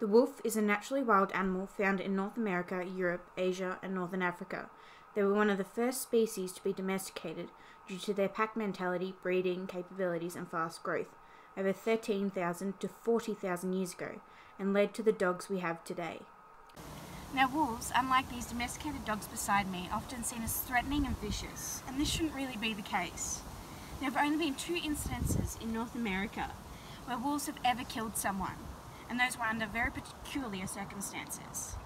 The wolf is a naturally wild animal found in North America, Europe, Asia, and Northern Africa. They were one of the first species to be domesticated due to their pack mentality, breeding capabilities, and fast growth, over 13,000 to 40,000 years ago, and led to the dogs we have today. Now, wolves, unlike these domesticated dogs beside me, are often seen as threatening and vicious, and this shouldn't really be the case. There have only been two incidences in North America where wolves have ever killed someone, and those were under very peculiar circumstances.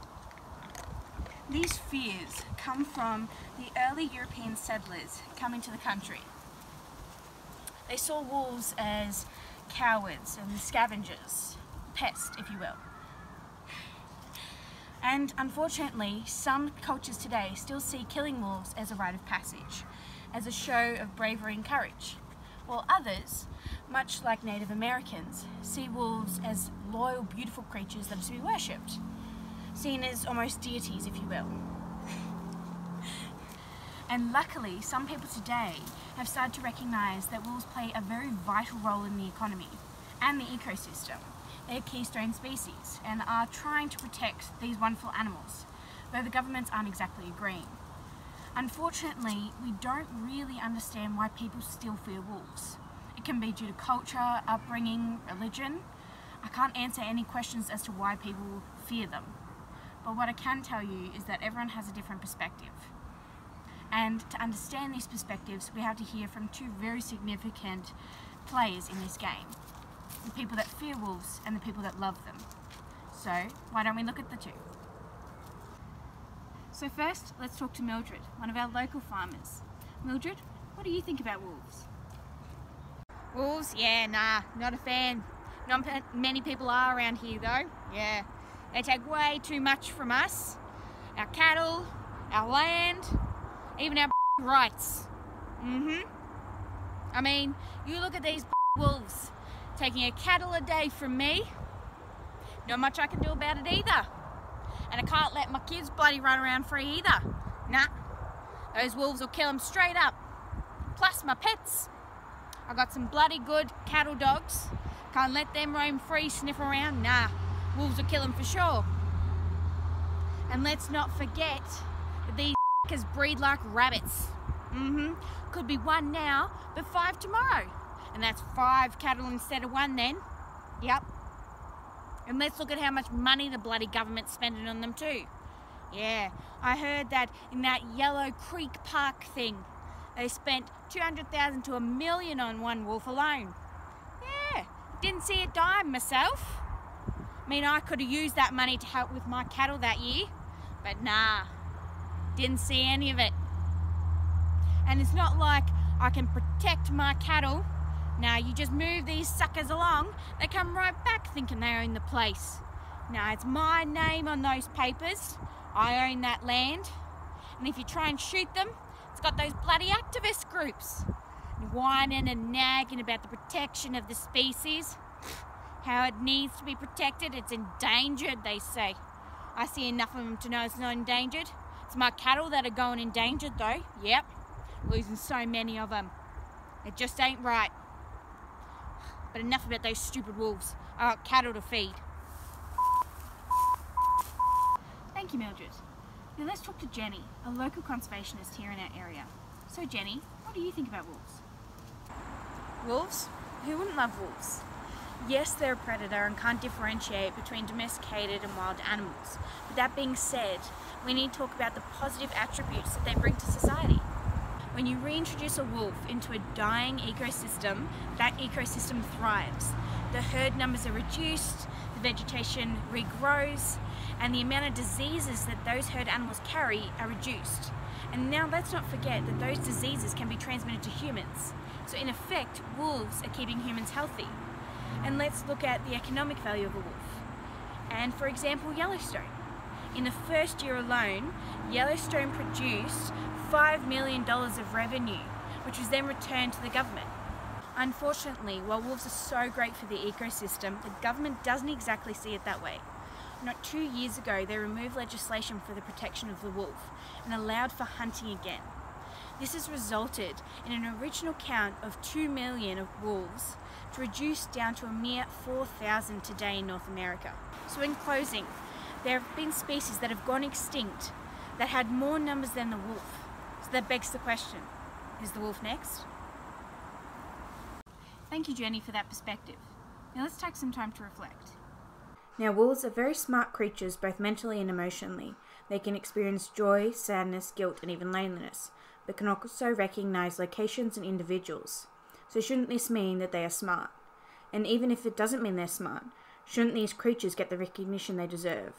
These fears come from the early European settlers coming to the country. They saw wolves as cowards and scavengers, pests, if you will. And unfortunately, some cultures today still see killing wolves as a rite of passage, as a show of bravery and courage, while others, much like Native Americans, see wolves as loyal, beautiful creatures that are to be worshipped, seen as almost deities, if you will. And luckily, some people today have started to recognise that wolves play a very vital role in the economy and the ecosystem. They're keystone species and are trying to protect these wonderful animals, though the governments aren't exactly agreeing. Unfortunately, we don't really understand why people still fear wolves. It can be due to culture, upbringing, religion. I can't answer any questions as to why people fear them. But what I can tell you is that everyone has a different perspective. And to understand these perspectives, we have to hear from two very significant players in this game. The people that fear wolves and the people that love them. So, why don't we look at the two? So first, let's talk to Mildred, one of our local farmers. Mildred, what do you think about wolves? Wolves? Yeah, nah, not a fan. Not many people are around here though. Yeah, they take way too much from us. Our cattle, our land, even our rights. Mm-hmm. I mean, you look at these wolves taking a cattle a day from me. Not much I can do about it either. And I can't let my kids bloody run around free either. Nah. Those wolves will kill them straight up. Plus my pets. I got some bloody good cattle dogs. Can't let them roam free, sniff around. Nah. Wolves will kill them for sure. And let's not forget that these breed like rabbits. Mm-hmm. Could be one now, but five tomorrow. And that's five cattle instead of one then. Yep. And let's look at how much money the bloody government's spending on them too. Yeah, I heard that in that Yellow Creek Park thing, they spent 200,000 to a million on one wolf alone. Yeah, didn't see it die myself. I mean, I could have used that money to help with my cattle that year, but nah, didn't see any of it. And it's not like I can protect my cattle. Now you just move these suckers along, they come right back thinking they own the place. Now it's my name on those papers. I own that land. And if you try and shoot them, got those bloody activist groups whining and nagging about the protection of the species. How it needs to be protected, it's endangered, they say. I see enough of them to know it's not endangered. It's my cattle that are going endangered though. Yep, losing so many of them. It just ain't right. But enough about those stupid wolves. I got cattle to feed. Thank you, Mildred. Now let's talk to Jenny, a local conservationist here in our area. So Jenny, what do you think about wolves? Wolves? Who wouldn't love wolves? Yes, they're a predator and can't differentiate between domesticated and wild animals. But that being said, we need to talk about the positive attributes that they bring to society. When you reintroduce a wolf into a dying ecosystem, that ecosystem thrives. The herd numbers are reduced, the vegetation regrows, and the amount of diseases that those herd animals carry are reduced. And now let's not forget that those diseases can be transmitted to humans. So in effect, wolves are keeping humans healthy. And let's look at the economic value of a wolf. And for example, Yellowstone. In the first year alone, Yellowstone produced $5 million of revenue, which was then returned to the government. Unfortunately, while wolves are so great for the ecosystem, the government doesn't exactly see it that way. Not two years ago, they removed legislation for the protection of the wolf and allowed for hunting again. This has resulted in an original count of 2 million of wolves to reduce down to a mere 4,000 today in North America. So, in closing, there have been species that have gone extinct that had more numbers than the wolf. So, that begs the question is the wolf next? Thank you, Jenny, for that perspective. Now, let's take some time to reflect. Now, wolves are very smart creatures, both mentally and emotionally. They can experience joy, sadness, guilt, and even loneliness, but can also recognize locations and individuals. So, shouldn't this mean that they are smart? And even if it doesn't mean they're smart, shouldn't these creatures get the recognition they deserve?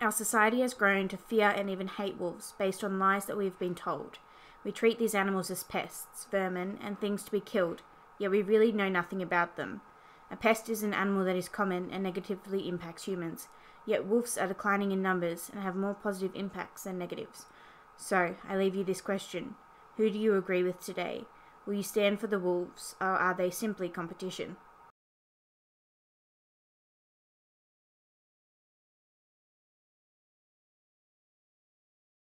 Our society has grown to fear and even hate wolves based on lies that we have been told. We treat these animals as pests, vermin, and things to be killed, yet we really know nothing about them. A pest is an animal that is common and negatively impacts humans, yet wolves are declining in numbers and have more positive impacts than negatives. So, I leave you this question Who do you agree with today? Will you stand for the wolves, or are they simply competition?